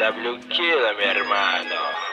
Anda, bloquea, mi hermano.